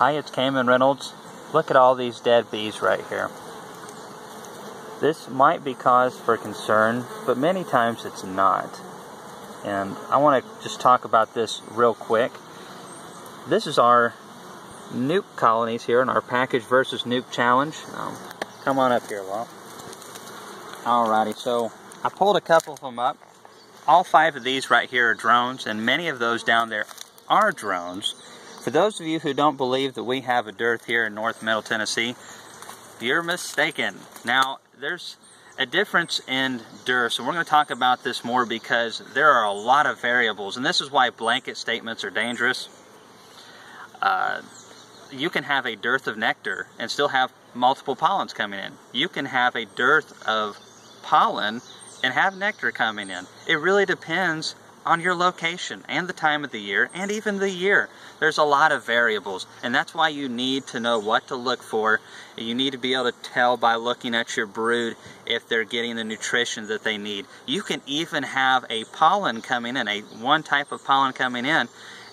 Hi, it's Kamon Reynolds. Look at all these dead bees right here. This might be cause for concern, but many times it's not. And I want to just talk about this real quick. This is our nuke colonies here in our package versus nuke challenge. Um, come on up here, Well. Alrighty, so I pulled a couple of them up. All five of these right here are drones, and many of those down there are drones. For those of you who don't believe that we have a dearth here in North Middle Tennessee, you're mistaken. Now, there's a difference in dearths, and we're going to talk about this more because there are a lot of variables, and this is why blanket statements are dangerous. Uh, you can have a dearth of nectar and still have multiple pollens coming in. You can have a dearth of pollen and have nectar coming in. It really depends on your location and the time of the year and even the year. There's a lot of variables and that's why you need to know what to look for. You need to be able to tell by looking at your brood if they're getting the nutrition that they need. You can even have a pollen coming in, a one type of pollen coming in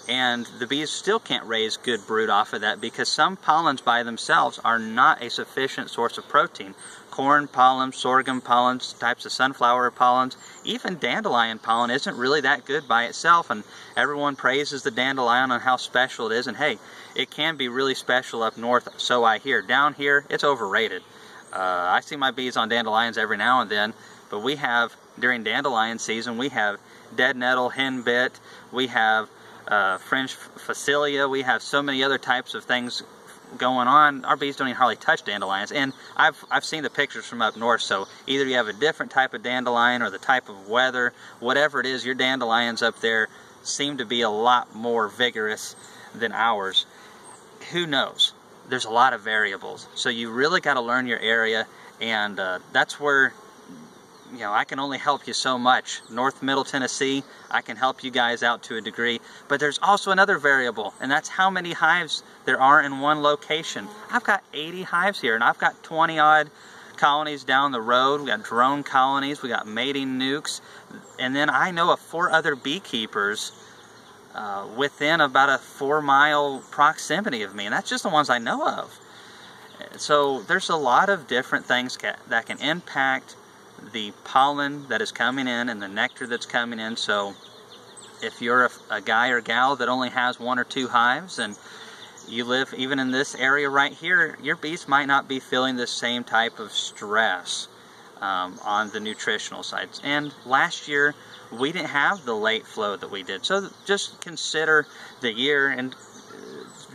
and the bees still can't raise good brood off of that because some pollens by themselves are not a sufficient source of protein. Corn pollen, sorghum pollens, types of sunflower pollens, even dandelion pollen isn't really that good by itself and everyone praises the dandelion on how special it is and hey, it can be really special up north, so I hear. Down here, it's overrated. Uh, I see my bees on dandelions every now and then, but we have, during dandelion season, we have dead nettle, henbit, we have uh, French Phacelia. We have so many other types of things going on. Our bees don't even hardly touch dandelions. And I've, I've seen the pictures from up north, so either you have a different type of dandelion or the type of weather, whatever it is, your dandelions up there seem to be a lot more vigorous than ours. Who knows? There's a lot of variables. So you really got to learn your area, and uh, that's where you know, I can only help you so much. North Middle Tennessee, I can help you guys out to a degree. But there's also another variable, and that's how many hives there are in one location. I've got 80 hives here, and I've got 20 odd colonies down the road. We got drone colonies, we got mating nukes, and then I know of four other beekeepers uh, within about a four mile proximity of me, and that's just the ones I know of. So there's a lot of different things that can impact the pollen that is coming in and the nectar that's coming in. So if you're a, a, guy or gal that only has one or two hives and you live even in this area right here, your bees might not be feeling the same type of stress um, on the nutritional side. And last year, we didn't have the late flow that we did. So just consider the year and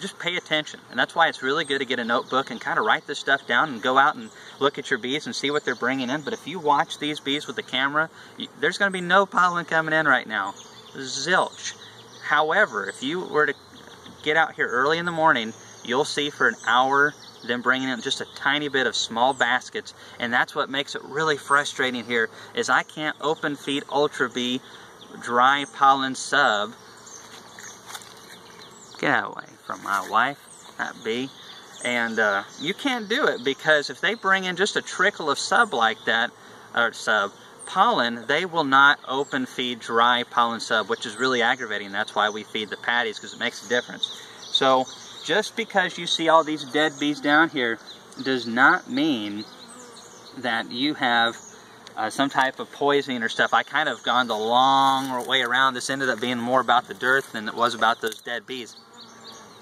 just pay attention. And that's why it's really good to get a notebook and kind of write this stuff down and go out and look at your bees and see what they're bringing in. But if you watch these bees with the camera, there's going to be no pollen coming in right now. Zilch. However, if you were to get out here early in the morning, you'll see for an hour them bringing in just a tiny bit of small baskets. And that's what makes it really frustrating here is I can't open feed Ultra Bee dry pollen sub Get away from my wife, that bee. And uh, you can't do it because if they bring in just a trickle of sub like that, or sub, pollen, they will not open feed dry pollen sub, which is really aggravating. That's why we feed the patties, because it makes a difference. So just because you see all these dead bees down here does not mean that you have uh, some type of poisoning or stuff. I kind of gone the long way around. This ended up being more about the dearth than it was about those dead bees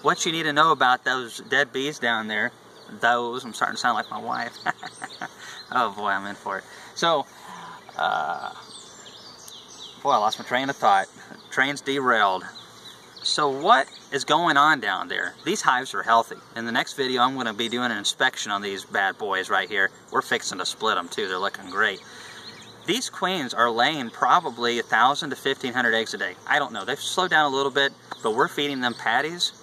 what you need to know about those dead bees down there, those, I'm starting to sound like my wife. oh boy, I'm in for it. So, uh, boy, I lost my train of thought. Train's derailed. So what is going on down there? These hives are healthy. In the next video, I'm going to be doing an inspection on these bad boys right here. We're fixing to split them too. They're looking great. These queens are laying probably 1,000 to 1,500 eggs a day. I don't know. They've slowed down a little bit, but we're feeding them patties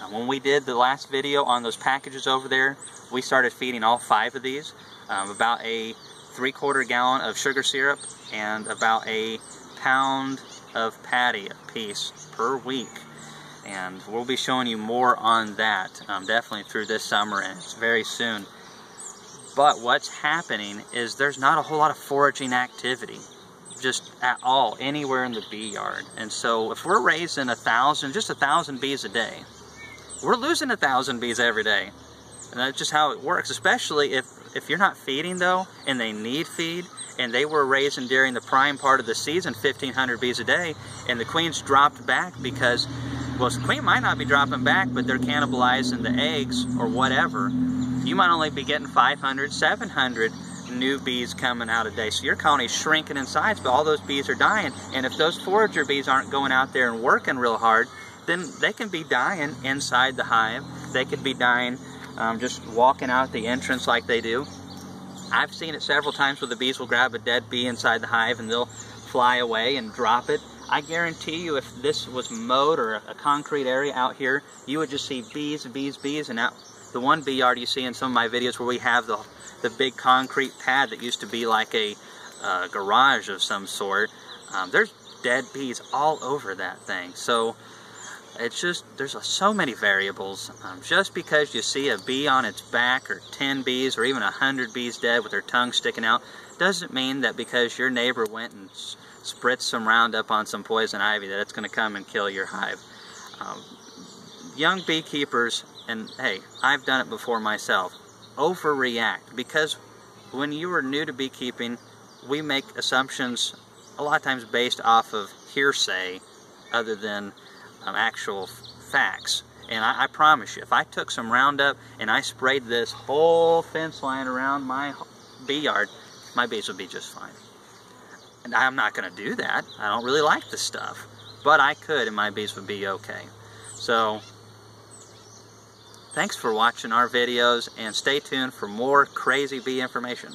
uh, when we did the last video on those packages over there, we started feeding all five of these, um, about a three quarter gallon of sugar syrup and about a pound of patty a piece per week. And we'll be showing you more on that um, definitely through this summer and very soon. But what's happening is there's not a whole lot of foraging activity just at all anywhere in the bee yard. And so if we're raising a thousand, just a thousand bees a day, we're losing a thousand bees every day. And that's just how it works, especially if, if you're not feeding though, and they need feed, and they were raising during the prime part of the season 1,500 bees a day, and the queens dropped back because, well, the queen might not be dropping back, but they're cannibalizing the eggs or whatever. You might only be getting 500, 700 new bees coming out a day. So your colony's shrinking in size, but all those bees are dying. And if those forager bees aren't going out there and working real hard, then they can be dying inside the hive. They could be dying um, just walking out the entrance like they do. I've seen it several times where the bees will grab a dead bee inside the hive and they'll fly away and drop it. I guarantee you if this was mowed or a concrete area out here, you would just see bees, bees, bees, and out the one bee yard you see in some of my videos where we have the, the big concrete pad that used to be like a uh, garage of some sort, um, there's dead bees all over that thing. So it's just, there's so many variables. Um, just because you see a bee on its back or 10 bees or even 100 bees dead with their tongue sticking out doesn't mean that because your neighbor went and spritzed some Roundup on some poison ivy that it's going to come and kill your hive. Um, young beekeepers, and hey, I've done it before myself, overreact because when you are new to beekeeping, we make assumptions a lot of times based off of hearsay other than um, actual facts. And I, I, promise you, if I took some Roundup and I sprayed this whole fence line around my bee yard, my bees would be just fine. And I'm not going to do that. I don't really like this stuff. But I could and my bees would be okay. So, thanks for watching our videos and stay tuned for more crazy bee information.